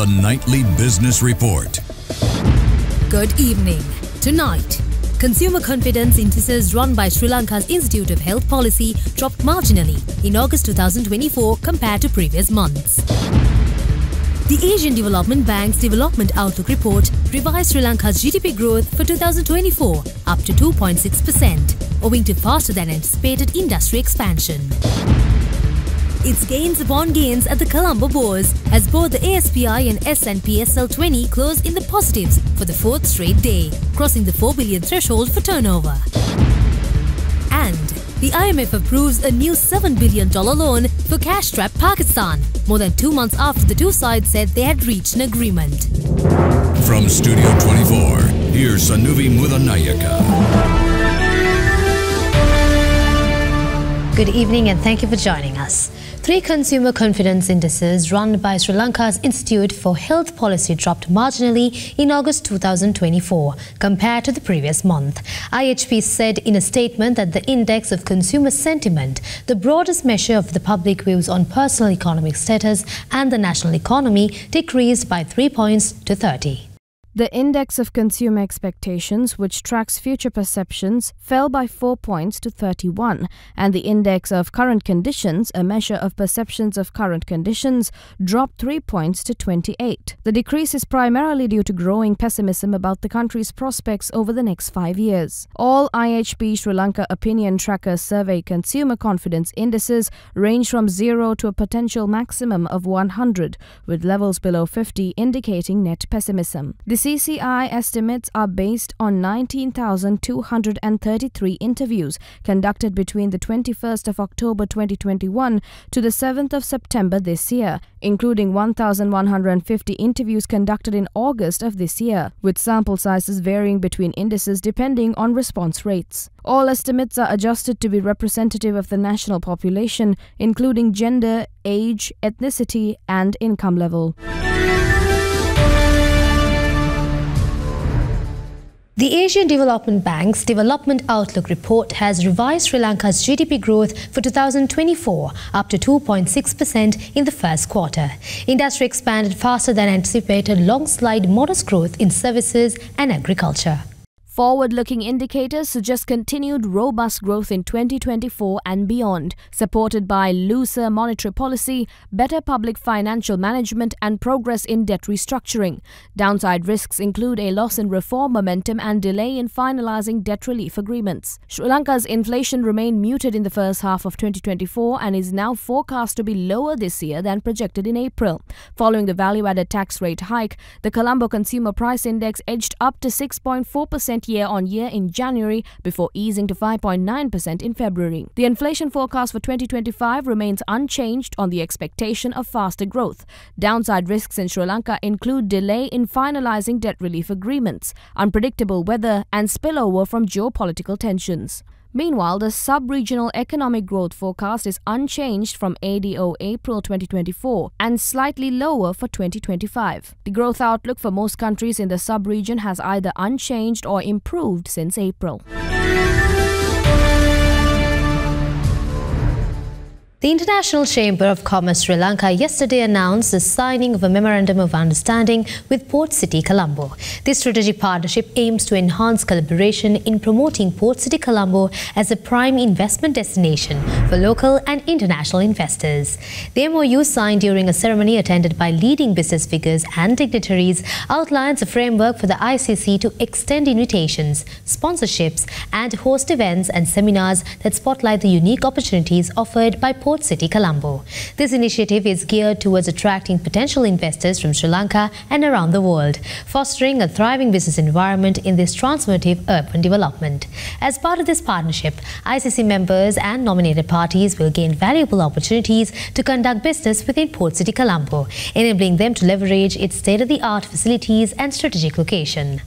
The Nightly Business Report. Good evening. Tonight, consumer confidence indices run by Sri Lanka's Institute of Health Policy dropped marginally in August 2024 compared to previous months. The Asian Development Bank's Development Outlook report revised Sri Lanka's GDP growth for 2024 up to 2.6%, owing to faster than anticipated industry expansion. Its gains upon gains at the Colombo Bourse as both the ASPI and S&P SL20 closed in the positives for the fourth straight day, crossing the 4 billion threshold for turnover. And the IMF approves a new $7 billion loan for cash-strapped Pakistan, more than two months after the two sides said they had reached an agreement. From Studio 24, here's Sanuvi Mudanayaka. Good evening and thank you for joining us. Three consumer confidence indices run by Sri Lanka's Institute for Health Policy dropped marginally in August 2024 compared to the previous month. IHP said in a statement that the index of consumer sentiment, the broadest measure of the public views on personal economic status and the national economy, decreased by 3 points to 30. The index of consumer expectations, which tracks future perceptions, fell by 4 points to 31, and the index of current conditions, a measure of perceptions of current conditions, dropped 3 points to 28. The decrease is primarily due to growing pessimism about the country's prospects over the next 5 years. All IHP Sri Lanka Opinion Tracker survey consumer confidence indices range from 0 to a potential maximum of 100, with levels below 50 indicating net pessimism. The CCI estimates are based on 19,233 interviews conducted between the 21st of October 2021 to the 7th of September this year, including 1,150 interviews conducted in August of this year, with sample sizes varying between indices depending on response rates. All estimates are adjusted to be representative of the national population, including gender, age, ethnicity, and income level. The Asian Development Bank's Development Outlook report has revised Sri Lanka's GDP growth for 2024 up to 2.6% in the first quarter. Industry expanded faster than anticipated alongside modest growth in services and agriculture. Forward-looking indicators suggest continued robust growth in 2024 and beyond, supported by looser monetary policy, better public financial management and progress in debt restructuring. Downside risks include a loss in reform momentum and delay in finalizing debt relief agreements. Sri Lanka's inflation remained muted in the first half of 2024 and is now forecast to be lower this year than projected in April. Following the value-added tax rate hike, the Colombo Consumer Price Index edged up to 6.4% year on year in January before easing to 5.9% in February. The inflation forecast for 2025 remains unchanged on the expectation of faster growth. Downside risks in Sri Lanka include delay in finalizing debt relief agreements, unpredictable weather, and spillover from geopolitical tensions. Meanwhile, the sub-regional economic growth forecast is unchanged from ADO April 2024 and slightly lower for 2025. The growth outlook for most countries in the sub-region has either unchanged or improved since April. The International Chamber of Commerce Sri Lanka yesterday announced the signing of a Memorandum of Understanding with Port City Colombo. This strategic partnership aims to enhance collaboration in promoting Port City Colombo as a prime investment destination for local and international investors. The MOU signed during a ceremony attended by leading business figures and dignitaries outlines a framework for the ICC to extend invitations, sponsorships and host events and seminars that spotlight the unique opportunities offered by Port Port City, Colombo. This initiative is geared towards attracting potential investors from Sri Lanka and around the world, fostering a thriving business environment in this transformative urban development. As part of this partnership, ICC members and nominated parties will gain valuable opportunities to conduct business within Port City, Colombo, enabling them to leverage its state-of-the-art facilities and strategic location.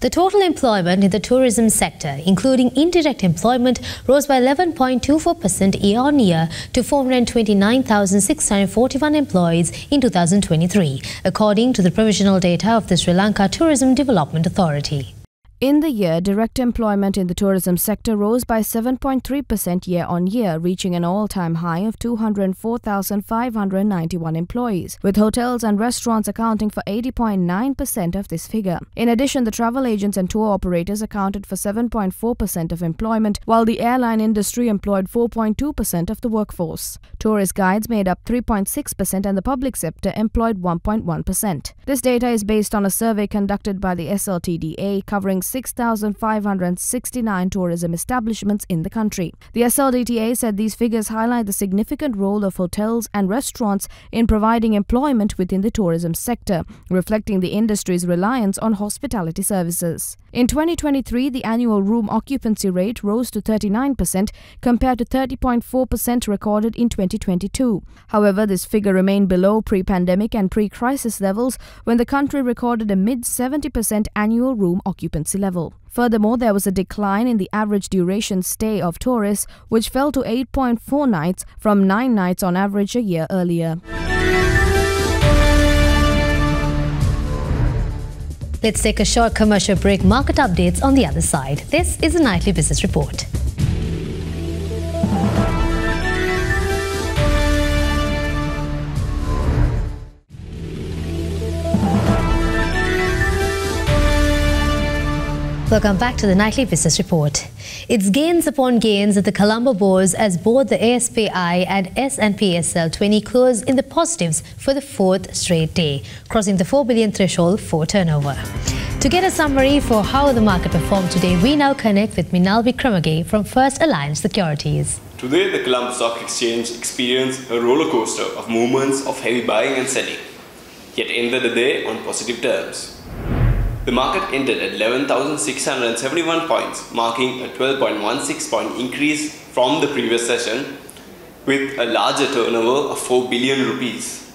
The total employment in the tourism sector, including indirect employment, rose by 11.24% year-on-year to 429,641 employees in 2023, according to the provisional data of the Sri Lanka Tourism Development Authority. In the year, direct employment in the tourism sector rose by 7.3% year on year, reaching an all time high of 204,591 employees, with hotels and restaurants accounting for 80.9% of this figure. In addition, the travel agents and tour operators accounted for 7.4% of employment, while the airline industry employed 4.2% of the workforce. Tourist guides made up 3.6%, and the public sector employed 1.1%. This data is based on a survey conducted by the SLTDA covering 6,569 tourism establishments in the country. The SLDTA said these figures highlight the significant role of hotels and restaurants in providing employment within the tourism sector, reflecting the industry's reliance on hospitality services. In 2023, the annual room occupancy rate rose to 39% compared to 30.4% recorded in 2022. However, this figure remained below pre-pandemic and pre-crisis levels when the country recorded a mid 70% annual room occupancy level. Furthermore, there was a decline in the average duration stay of tourists, which fell to 8.4 nights from 9 nights on average a year earlier. Let's take a short commercial break. Market updates on the other side. This is a nightly business report. Welcome back to the Nightly Business Report. It's gains upon gains at the Colombo bourse as both the ASPI and S&P SL20 closed in the positives for the fourth straight day, crossing the 4 billion threshold for turnover. To get a summary for how the market performed today, we now connect with Minal Wickremege from First Alliance Securities. Today, the Colombo Stock Exchange experienced a roller coaster of movements of heavy buying and selling, yet ended the day on positive terms. The market ended at 11,671 points, marking a 12.16 point increase from the previous session with a larger turnover of 4 billion rupees.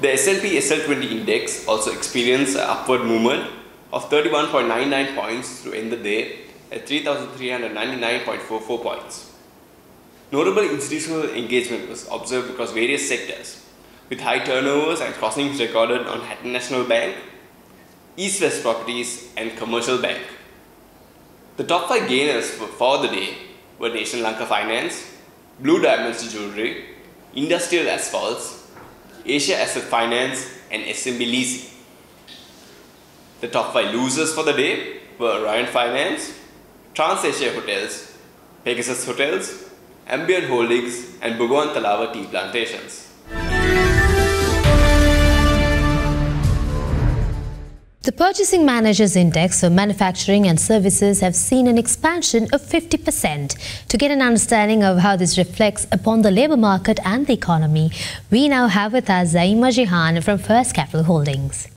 The S&P SL20 index also experienced an upward movement of 31.99 points to end the day at 3,399.44 points. Notable institutional engagement was observed across various sectors, with high turnovers and crossings recorded on Hatton National Bank, East West Properties, and Commercial Bank. The top five gainers for the day were Nation Lanka Finance, Blue Diamonds Jewelry, Industrial Asphalts, Asia Asset Finance, and SMB Leasing. The top five losers for the day were Orient Finance, TransAsia Hotels, Pegasus Hotels, Ambeon Holdings, and Bogawantalawa Tea Plantations. The Purchasing Managers Index for manufacturing and services have seen an expansion of 50%. To get an understanding of how this reflects upon the labour market and the economy, we now have with us Zaima Jihan from First Capital Holdings.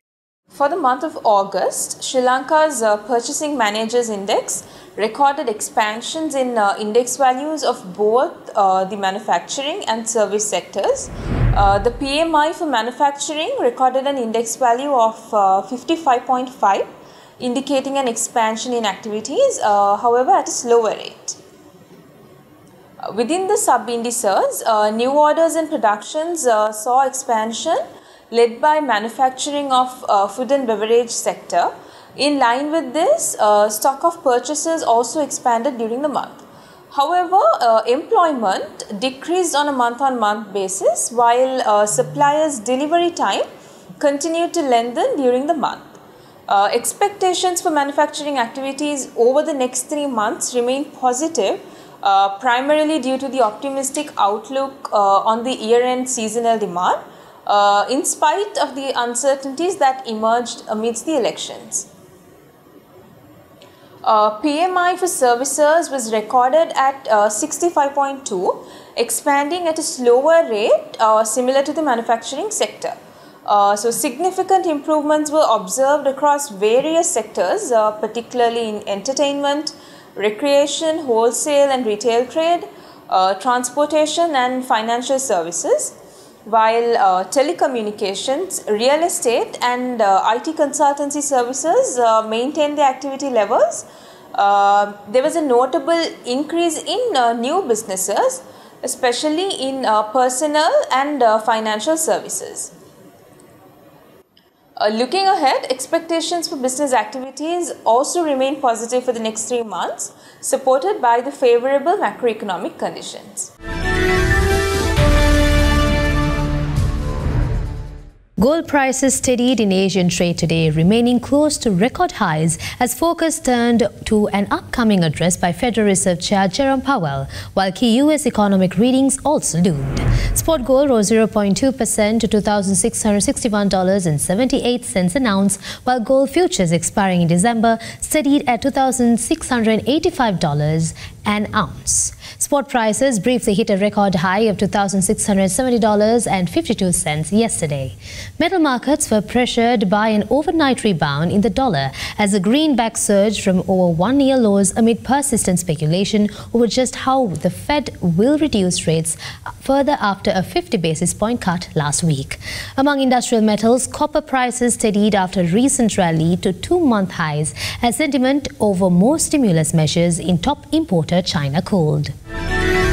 For the month of August, Sri Lanka's uh, Purchasing Managers Index recorded expansions in uh, index values of both uh, the manufacturing and service sectors. Uh, the PMI for manufacturing recorded an index value of 55.5, uh, indicating an expansion in activities, uh, however, at a slower rate. Within the sub indices, new orders and productions saw expansion led by manufacturing of food and beverage sector. In line with this, stock of purchases also expanded during the month. However, uh, employment decreased on a month on month basis while uh, suppliers' delivery time continued to lengthen during the month. Uh, expectations for manufacturing activities over the next three months remain positive, uh, primarily due to the optimistic outlook uh, on the year end seasonal demand, uh, in spite of the uncertainties that emerged amidst the elections. Uh, PMI for services was recorded at uh, 65.2, expanding at a slower rate uh, similar to the manufacturing sector. Uh, so significant improvements were observed across various sectors, uh, particularly in entertainment, recreation, wholesale and retail trade, uh, transportation and financial services, while telecommunications, real estate and IT consultancy services maintained their activity levels uh, there was a notable increase in uh, new businesses, especially in uh, personal and uh, financial services. Uh, looking ahead, expectations for business activities also remain positive for the next three months, supported by the favorable macroeconomic conditions. Gold prices steadied in Asian trade today, remaining close to record highs as focus turned to an upcoming address by Federal Reserve Chair Jerome Powell, while key U.S. economic readings also loomed. Spot gold rose 0.2% to $2,661.78 an ounce, while gold futures expiring in December steadied at $2,685 an ounce. Spot prices briefly hit a record high of $2,670.52 yesterday. Metal markets were pressured by an overnight rebound in the dollar as the greenback surged from over one-year lows amid persistent speculation over just how the Fed will reduce rates further after a 50 basis point cut last week. Among industrial metals, copper prices steadied after a recent rally to two-month highs as sentiment over more stimulus measures in top importer China cooled. Bye.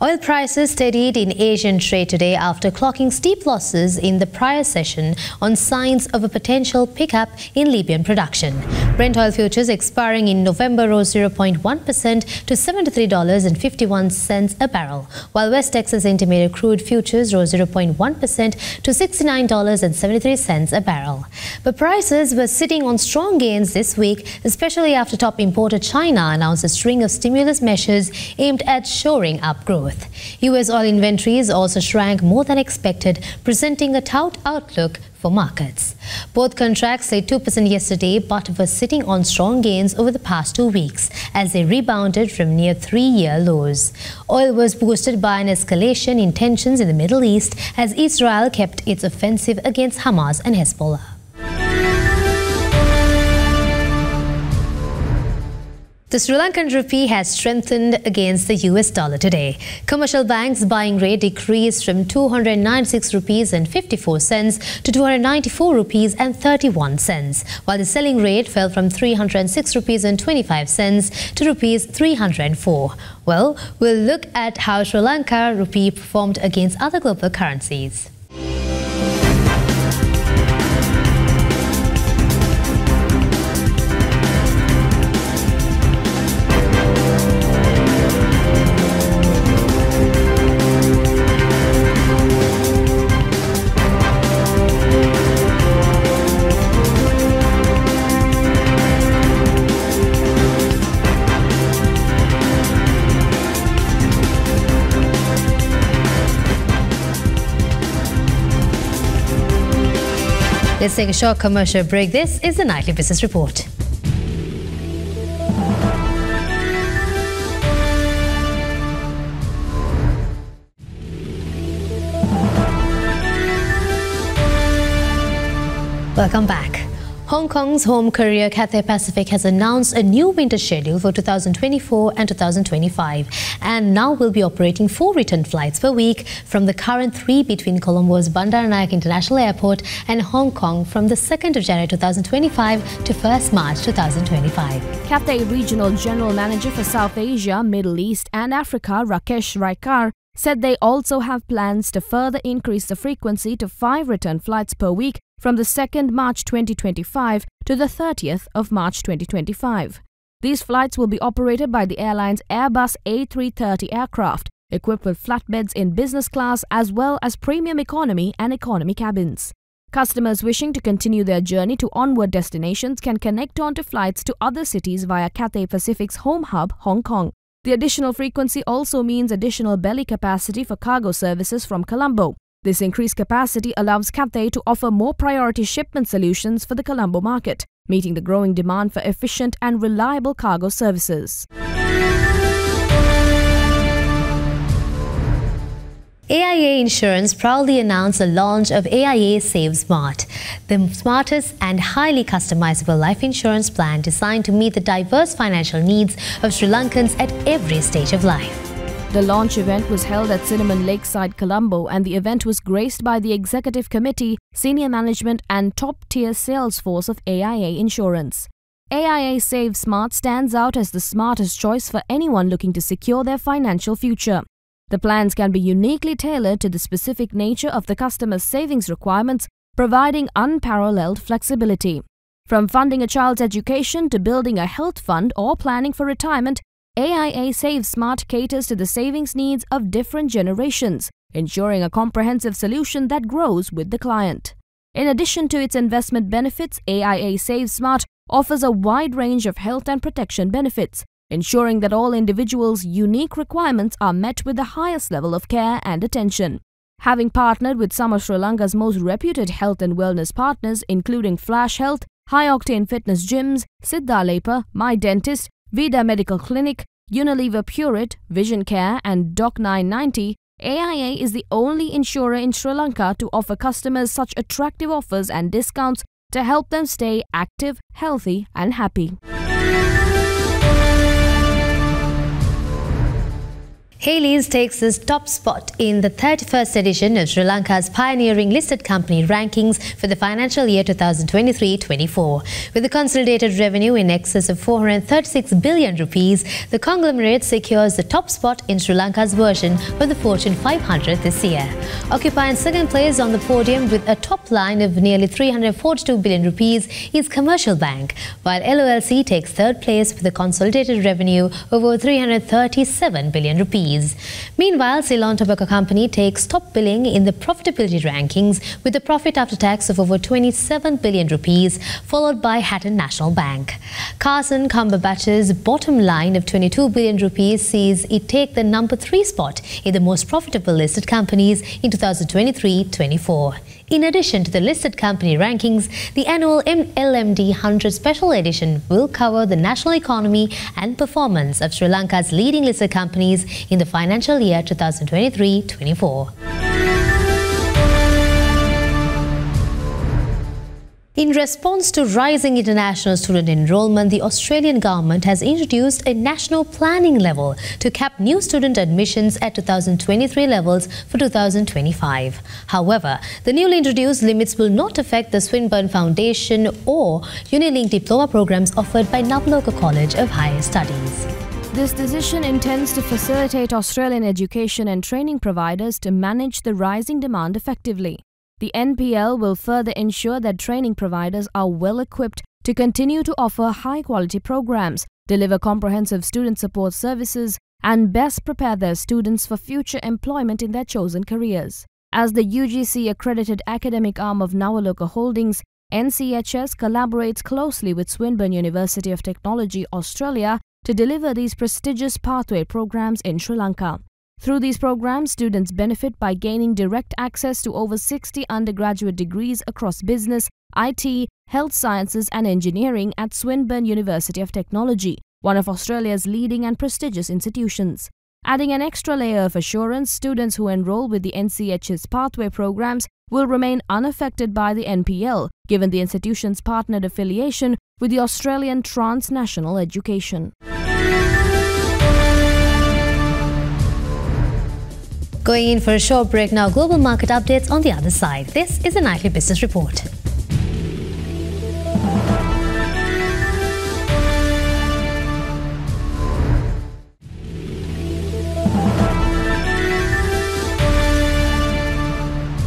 Oil prices steadied in Asian trade today after clocking steep losses in the prior session on signs of a potential pickup in Libyan production. Brent oil futures expiring in November rose 0.1% to $73.51 a barrel, while West Texas Intermediate crude futures rose 0.1% to $69.73 a barrel. But prices were sitting on strong gains this week, especially after top importer China announced a string of stimulus measures aimed at shoring up growth growth. U.S. oil inventories also shrank more than expected, presenting a taut outlook for markets. Both contracts slid 2% yesterday but were sitting on strong gains over the past two weeks as they rebounded from near three-year lows. Oil was boosted by an escalation in tensions in the Middle East as Israel kept its offensive against Hamas and Hezbollah. The Sri Lankan rupee has strengthened against the US dollar today. Commercial banks' buying rate decreased from 296 rupees and 54 cents to 294 rupees and 31 cents, while the selling rate fell from 306 rupees and 25 cents to rupees 304. Well, we'll look at how Sri Lanka rupee performed against other global currencies. Let's take a short commercial break. This is the Nightly Business Report. Welcome back. Hong Kong's home carrier Cathay Pacific has announced a new winter schedule for 2024 and 2025 and now will be operating four return flights per week from the current three between Colombo's Bandaranaike International Airport and Hong Kong from the 2nd of January 2025 to 1st March 2025. Cathay Regional General Manager for South Asia, Middle East and Africa, Rakesh Raikar, said they also have plans to further increase the frequency to five return flights per week from the 2nd March 2025 to the 30th of March 2025. These flights will be operated by the airline's Airbus A330 aircraft, equipped with flatbeds in business class as well as premium economy and economy cabins. Customers wishing to continue their journey to onward destinations can connect on to flights to other cities via Cathay Pacific's home hub, Hong Kong. The additional frequency also means additional belly capacity for cargo services from Colombo. This increased capacity allows Cathay to offer more priority shipment solutions for the Colombo market, meeting the growing demand for efficient and reliable cargo services. AIA Insurance proudly announced the launch of AIA Save Smart, the smartest and highly customizable life insurance plan designed to meet the diverse financial needs of Sri Lankans at every stage of life. The launch event was held at Cinnamon Lakeside, Colombo, and the event was graced by the executive committee, senior management, and top tier sales force of AIA Insurance. AIA Save Smart stands out as the smartest choice for anyone looking to secure their financial future. The plans can be uniquely tailored to the specific nature of the customer's savings requirements, providing unparalleled flexibility. From funding a child's education to building a health fund or planning for retirement, AIA Save Smart caters to the savings needs of different generations, ensuring a comprehensive solution that grows with the client. In addition to its investment benefits, AIA Save Smart offers a wide range of health and protection benefits, ensuring that all individuals' unique requirements are met with the highest level of care and attention. Having partnered with some of Sri Lanka's most reputed health and wellness partners, including Flash Health, High Octane Fitness Gyms, Siddha Lepa, My Dentist, Vida Medical Clinic, Unilever Pureit, Vision Care, and Doc 990, AIA is the only insurer in Sri Lanka to offer customers such attractive offers and discounts to help them stay active, healthy, and happy. Hayleys takes its top spot in the 31st edition of Sri Lanka's pioneering listed company rankings for the financial year 2023-24. With a consolidated revenue in excess of 436 billion rupees, the conglomerate secures the top spot in Sri Lanka's version of the Fortune 500 this year. Occupying second place on the podium with a top line of nearly 342 billion rupees is Commercial Bank, while LOLC takes third place with a consolidated revenue of over 337 billion rupees. Meanwhile, Ceylon Tobacco Company takes top billing in the profitability rankings with a profit after tax of over 27 billion rupees, followed by Hatton National Bank. Carson Cumberbatch's bottom line of 22 billion rupees sees it take the number three spot in the most profitable listed companies in 2023-24. In addition to the listed company rankings, the annual LMD 100 Special Edition will cover the national economy and performance of Sri Lanka's leading listed companies in the financial year 2023-24. In response to rising international student enrollment, the Australian government has introduced a national planning level to cap new student admissions at 2023 levels for 2025. However, the newly introduced limits will not affect the Swinburne Foundation or Unilink diploma programs offered by Navaloka College of Higher Studies. This decision intends to facilitate Australian education and training providers to manage the rising demand effectively. The NPL will further ensure that training providers are well equipped to continue to offer high quality programs, deliver comprehensive student support services, and best prepare their students for future employment in their chosen careers. As the UGC accredited academic arm of Navaloka Holdings, NCHS collaborates closely with Swinburne University of Technology, Australia to deliver these prestigious pathway programs in Sri Lanka. Through these programs, students benefit by gaining direct access to over 60 undergraduate degrees across business, IT, health sciences, and engineering at Swinburne University of Technology, one of Australia's leading and prestigious institutions. Adding an extra layer of assurance, students who enroll with the NCHS pathway programs will remain unaffected by the NPL, given the institution's partnered affiliation with the Australian Transnational Education. Going in for a short break now, global market updates on the other side. This is a nightly business report.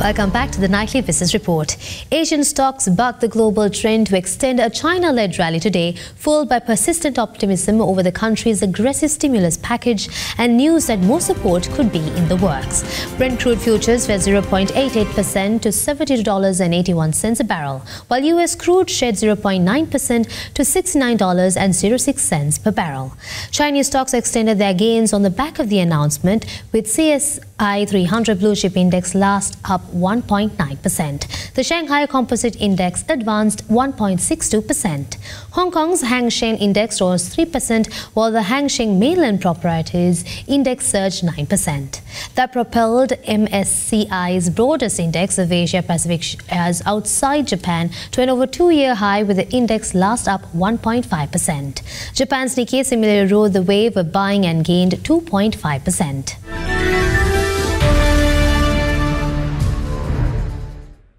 Welcome back to the Nightly Business Report. Asian stocks bucked the global trend to extend a China-led rally today, fueled by persistent optimism over the country's aggressive stimulus package and news that more support could be in the works. Brent crude futures were 0.88% to $72.81 a barrel, while U.S. crude shed 0.9% to $69.06 per barrel. Chinese stocks extended their gains on the back of the announcement, with CSI 300 blue chip index last up 1.9%. The Shanghai Composite Index advanced 1.62%. Hong Kong's Hang Seng Index rose 3%, while the Hang Seng Mainland Properties Index surged 9%. That propelled MSCI's broadest index of Asia Pacific as outside Japan to an over two-year high with the index last up 1.5%. Japan's Nikkei similarly rode the wave of buying and gained 2.5%.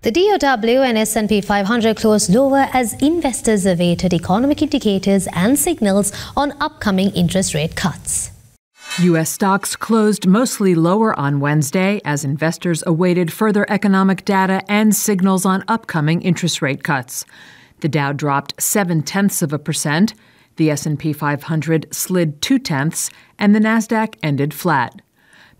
The DOW and S&P 500 closed lower as investors awaited economic indicators and signals on upcoming interest rate cuts. U.S. stocks closed mostly lower on Wednesday as investors awaited further economic data and signals on upcoming interest rate cuts. The Dow dropped seven tenths of a percent, the S&P 500 slid two tenths, and the Nasdaq ended flat.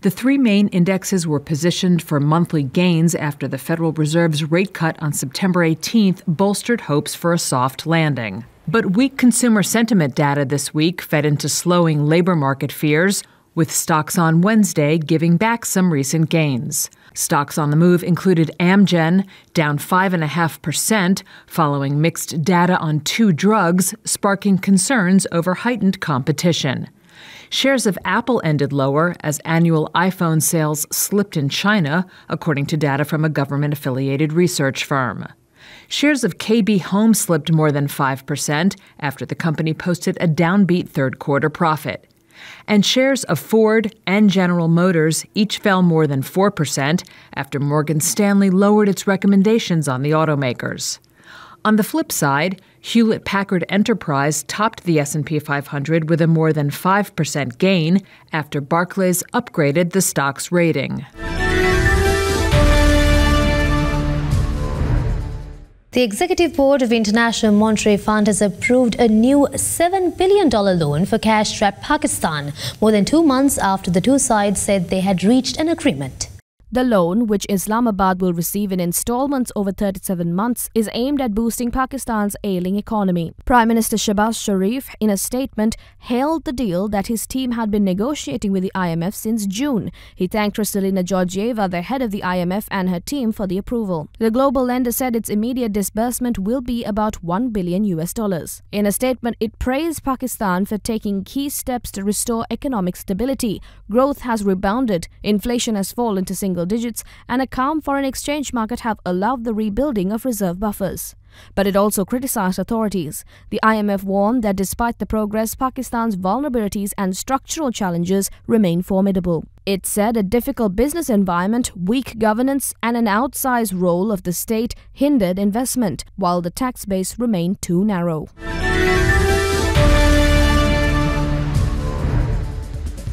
The three main indexes were positioned for monthly gains after the Federal Reserve's rate cut on September 18th bolstered hopes for a soft landing. But weak consumer sentiment data this week fed into slowing labor market fears, with stocks on Wednesday giving back some recent gains. Stocks on the move included Amgen, down 5.5%, following mixed data on two drugs, sparking concerns over heightened competition. Shares of Apple ended lower as annual iPhone sales slipped in China, according to data from a government affiliated research firm. Shares of KB Home slipped more than 5% after the company posted a downbeat third quarter profit. And shares of Ford and General Motors each fell more than 4% after Morgan Stanley lowered its recommendations on the automakers. On the flip side, Hewlett Packard Enterprise topped the S&P 500 with a more than 5% gain after Barclays upgraded the stock's rating. The Executive Board of International Monetary Fund has approved a new $7 billion loan for cash-strapped Pakistan, more than two months after the two sides said they had reached an agreement. The loan, which Islamabad will receive in installments over 37 months, is aimed at boosting Pakistan's ailing economy. Prime Minister Shehbaz Sharif, in a statement, hailed the deal that his team had been negotiating with the IMF since June. He thanked Kristalina Georgieva, the head of the IMF, and her team for the approval. The global lender said its immediate disbursement will be about 1 billion US dollars. In a statement, it praised Pakistan for taking key steps to restore economic stability. Growth has rebounded, inflation has fallen to single single digits and a calm foreign exchange market have allowed the rebuilding of reserve buffers. But it also criticized authorities. The IMF warned that despite the progress, Pakistan's vulnerabilities and structural challenges remain formidable. It said a difficult business environment, weak governance, and an outsized role of the state hindered investment, while the tax base remained too narrow.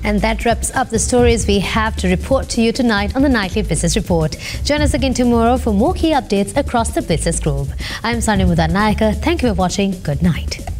And that wraps up the stories we have to report to you tonight on the Nightly Business Report. Join us again tomorrow for more key updates across the business group. I'm Sani Mudanayaka. Thank you for watching. Good night.